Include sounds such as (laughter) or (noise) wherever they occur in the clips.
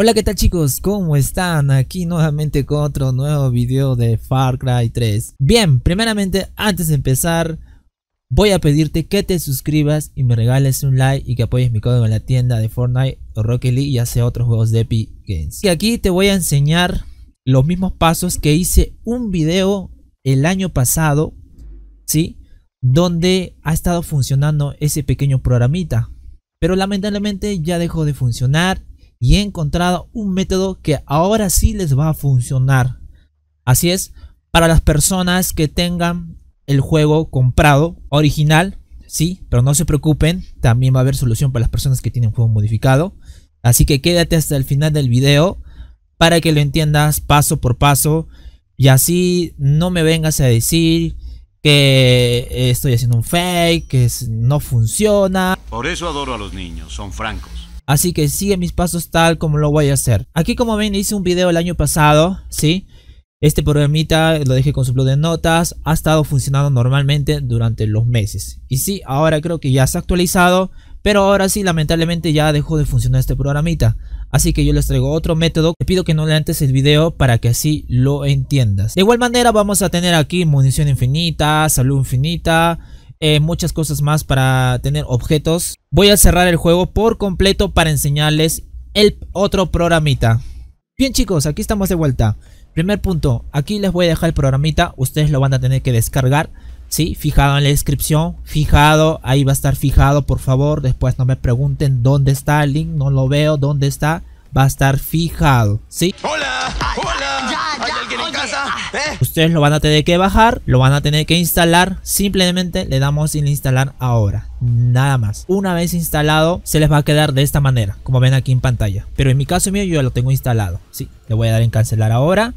Hola qué tal chicos, ¿cómo están? Aquí nuevamente con otro nuevo video de Far Cry 3 Bien, primeramente antes de empezar Voy a pedirte que te suscribas y me regales un like y que apoyes mi código en la tienda de Fortnite o Rocket League y hace otros juegos de Epic Games Y aquí te voy a enseñar los mismos pasos que hice un video el año pasado ¿Sí? Donde ha estado funcionando ese pequeño programita Pero lamentablemente ya dejó de funcionar y he encontrado un método que ahora sí les va a funcionar. Así es, para las personas que tengan el juego comprado original, sí, pero no se preocupen, también va a haber solución para las personas que tienen juego modificado. Así que quédate hasta el final del video para que lo entiendas paso por paso y así no me vengas a decir que estoy haciendo un fake, que no funciona. Por eso adoro a los niños, son francos. Así que sigue mis pasos tal como lo voy a hacer. Aquí como ven hice un video el año pasado, ¿sí? Este programita lo dejé con su blog de notas, ha estado funcionando normalmente durante los meses. Y sí, ahora creo que ya se ha actualizado, pero ahora sí lamentablemente ya dejó de funcionar este programita. Así que yo les traigo otro método, te pido que no le antes el video para que así lo entiendas. De igual manera vamos a tener aquí munición infinita, salud infinita, eh, muchas cosas más para tener objetos. Voy a cerrar el juego por completo para enseñarles el otro programita. Bien chicos, aquí estamos de vuelta. Primer punto, aquí les voy a dejar el programita, ustedes lo van a tener que descargar. Sí, fijado en la descripción, fijado, ahí va a estar fijado por favor. Después no me pregunten dónde está el link, no lo veo, dónde está. Va a estar fijado, ¿sí? ¡Hola! ¡Hola! ¿Hay alguien en casa? ¿Eh? Ustedes lo van a tener que bajar, lo van a tener que instalar. Simplemente le damos en instalar ahora. Nada más. Una vez instalado, se les va a quedar de esta manera, como ven aquí en pantalla. Pero en mi caso mío, yo ya lo tengo instalado. Sí, le voy a dar en cancelar ahora.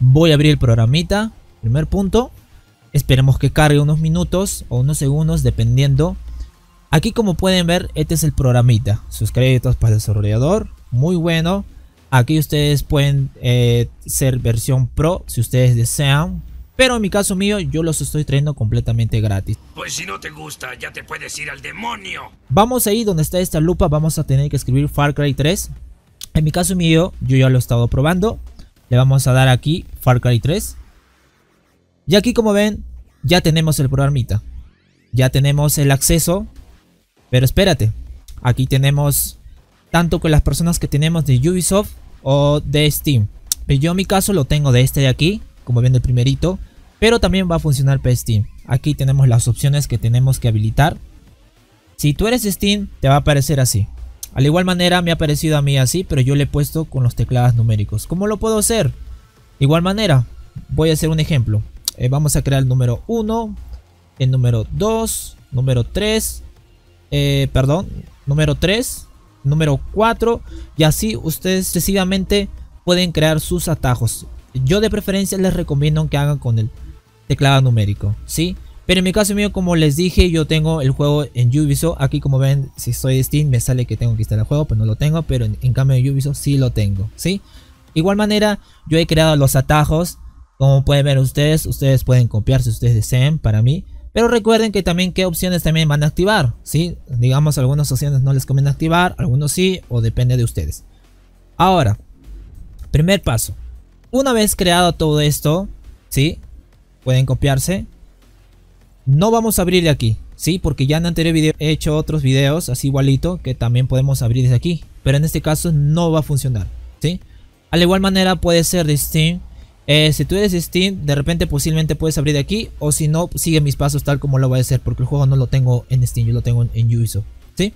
Voy a abrir el programita. Primer punto. Esperemos que cargue unos minutos o unos segundos, dependiendo. Aquí como pueden ver, este es el programita. Sus créditos para el desarrollador. Muy bueno. Aquí ustedes pueden eh, ser versión pro si ustedes desean. Pero en mi caso mío, yo los estoy trayendo completamente gratis. Pues si no te gusta, ya te puedes ir al demonio. Vamos ahí donde está esta lupa, vamos a tener que escribir Far Cry 3. En mi caso mío, yo ya lo he estado probando. Le vamos a dar aquí Far Cry 3. Y aquí como ven, ya tenemos el programita. Ya tenemos el acceso. Pero espérate, aquí tenemos tanto con las personas que tenemos de Ubisoft o de Steam. Yo en mi caso lo tengo de este de aquí, como ven el primerito, pero también va a funcionar para Steam. Aquí tenemos las opciones que tenemos que habilitar. Si tú eres Steam, te va a aparecer así. Al igual manera me ha aparecido a mí así, pero yo le he puesto con los teclados numéricos. ¿Cómo lo puedo hacer? Igual manera, voy a hacer un ejemplo. Eh, vamos a crear el número 1, el número 2, número 3, eh, perdón, número 3, número 4 y así ustedes sucesivamente pueden crear sus atajos. Yo de preferencia les recomiendo que hagan con el teclado numérico, ¿sí? Pero en mi caso mío, como les dije, yo tengo el juego en Ubisoft. Aquí como ven, si estoy Steam me sale que tengo que instalar el juego, pues no lo tengo. Pero en, cambio en Ubisoft sí lo tengo, ¿sí? Igual manera, yo he creado los atajos. Como pueden ver ustedes, ustedes pueden copiar si ustedes deseen para mí. Pero recuerden que también qué opciones también van a activar. ¿sí? Digamos algunas opciones no les conviene activar, algunos sí o depende de ustedes. Ahora, primer paso. Una vez creado todo esto, ¿sí? Pueden copiarse. No vamos a abrir de aquí, ¿sí? Porque ya en anterior video he hecho otros videos así igualito que también podemos abrir desde aquí. Pero en este caso no va a funcionar, ¿sí? A la igual manera puede ser de Steam eh, si tú eres Steam, de repente posiblemente puedes abrir de aquí. O si no, sigue mis pasos tal como lo voy a hacer. Porque el juego no lo tengo en Steam, yo lo tengo en, Ubisoft. ¿Sí?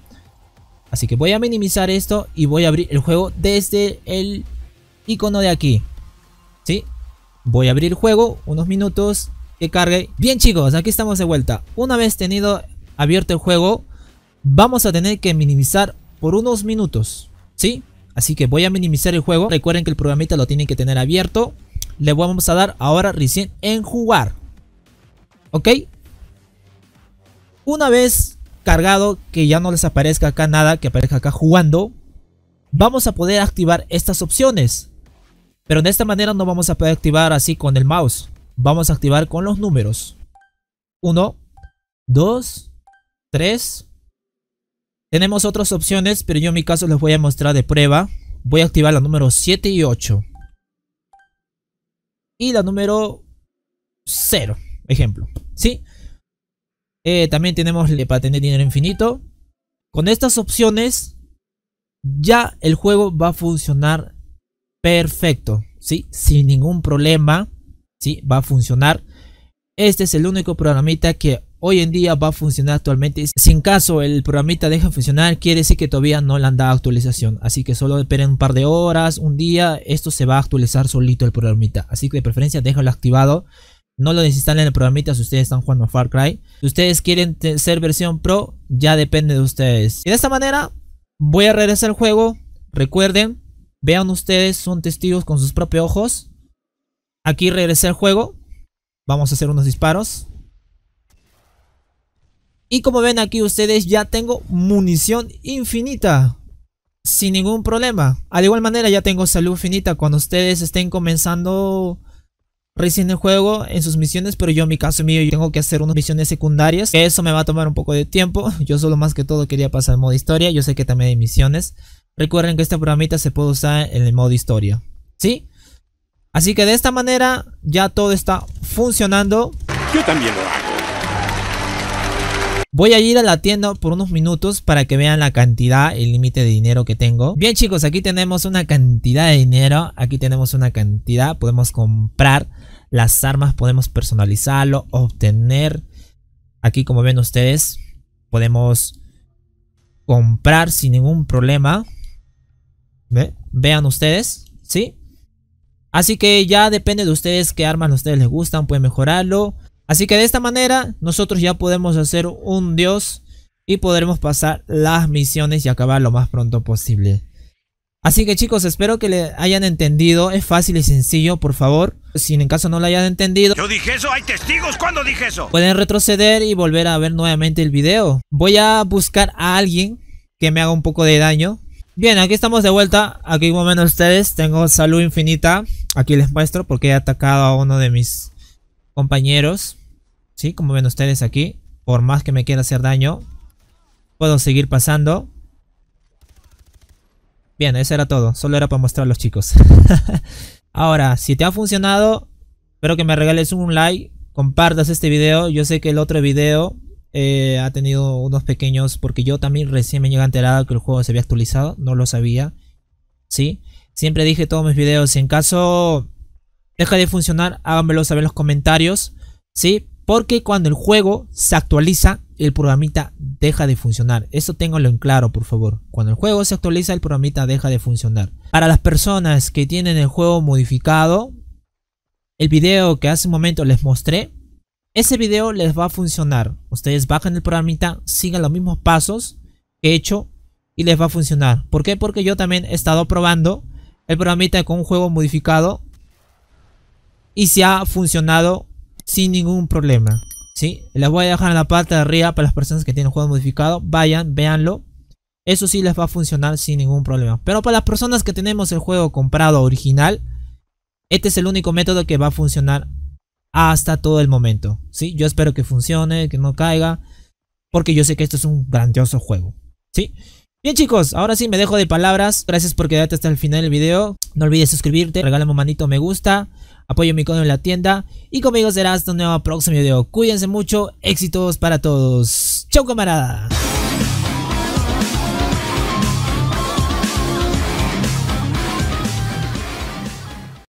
Así que voy a minimizar esto y voy a abrir el juego desde el icono de aquí. ¿Sí? Voy a abrir el juego, unos minutos que cargue. Bien chicos, aquí estamos de vuelta. Una vez tenido abierto el juego, vamos a tener que minimizar por unos minutos. ¿Sí? Así que voy a minimizar el juego. Recuerden que el programita lo tienen que tener abierto le vamos a dar ahora recién en jugar. ¿Ok? Una vez cargado, que ya no les aparezca acá nada, que aparezca acá jugando, vamos a poder activar estas opciones. Pero de esta manera no vamos a poder activar así con el mouse. Vamos a activar con los números. 1, 2, 3. Tenemos otras opciones, pero yo en mi caso les voy a mostrar de prueba. voy a activar la número 7 y 8. Y la número 0, ejemplo. ¿Sí? Eh, también tenemos para tener dinero infinito. Con estas opciones ya el juego va a funcionar perfecto. ¿Sí? Sin ningún problema. ¿Sí? Va a funcionar. Este es el único programita que hoy en día va a funcionar actualmente. Sin caso el programita deja de funcionar, quiere decir que todavía no le han dado actualización. Así que solo esperen un par de horas, un día, esto se va a actualizar solito el programita. Así que de preferencia déjalo activado. No lo desinstalen el programita si ustedes están jugando a Far Cry. Si ustedes quieren ser versión pro, ya depende de ustedes. Y de esta manera, voy a regresar al juego. Recuerden, vean ustedes, son testigos con sus propios ojos. Aquí regresé al juego. Vamos a hacer unos disparos. Y como ven aquí ustedes ya tengo munición infinita. Sin ningún problema. De igual manera ya tengo salud infinita cuando ustedes estén comenzando recién el juego en sus misiones. Pero yo en mi caso mío tengo que hacer unas misiones secundarias. Eso me va a tomar un poco de tiempo. (laughs) Yo solo más que todo quería pasar modo historia. Yo sé que también hay misiones. Recuerden que este programita se puede usar en el modo historia. ¿Sí? Así que de esta manera ya todo está funcionando. Yo también lo hago. Voy a ir a la tienda por unos minutos para que vean la cantidad, el límite de dinero que tengo. Bien chicos, aquí tenemos una cantidad de dinero. Aquí tenemos una cantidad. Podemos comprar las armas, podemos personalizarlo, obtener. Aquí como ven ustedes, podemos comprar sin ningún problema. Vean ustedes, ¿sí? Así que ya depende de ustedes qué armas a ustedes les gustan, pueden mejorarlo. Así que de esta manera nosotros ya podemos hacer un dios y podremos pasar las misiones y acabar lo más pronto posible. Así que chicos, espero que le hayan entendido. Es fácil y sencillo, por favor. Si en caso no lo hayan entendido. Yo dije eso, hay testigos cuando dije eso. Pueden retroceder y volver a ver nuevamente el video. Voy a buscar a alguien que me haga un poco de daño. Bien, aquí estamos de vuelta. Aquí como ven ustedes, tengo salud infinita. Aquí les muestro porque he atacado a uno de mis compañeros. Como ven ustedes aquí. Por más que me quiera hacer daño. Puedo seguir pasando. Bien, eso era todo. Solo era para mostrar a los chicos. (laughs) Ahora, si te ha funcionado, espero que me regales un like. Compartas este video. Yo sé que el otro video eh, ha tenido unos pequeños... Porque yo también recién me llegué a enterar que el juego se había actualizado. No lo sabía. ¿Sí? Siempre dije todos mis videos. Si en caso deja de funcionar, háganmelo saber en los comentarios. ¿Sí? Porque cuando el juego se actualiza, el programita deja de funcionar. Eso tenganlo en claro, por favor. Cuando el juego se actualiza, el programita deja de funcionar. Para las personas que tienen el juego modificado, el video que hace un momento les mostré, ese video les va a funcionar. Ustedes bajan el programita, sigan los mismos pasos que he hecho y les va a funcionar. ¿Por qué? Porque yo también he estado probando el programita con un juego modificado y se ha funcionado sin ningún problema. ¿Sí? Les voy a dejar en la parte de arriba para las personas que tienen juego modificado. Vayan, véanlo. Eso sí les va a funcionar sin ningún problema. Pero para las personas que tenemos el juego comprado original, este es el único método que va a funcionar hasta todo el momento. ¿Sí? Yo espero que funcione, que no caiga. Porque yo sé que esto es un grandioso juego. ¿Sí? Bien chicos, ahora sí me dejo de palabras. Gracias por quedarte hasta el final del video. No olvides suscribirte, regálame un manito me gusta apoyo mi cono en la tienda y conmigo será hasta un nuevo próximo video. Cuídense mucho, éxitos para todos. Chau camarada.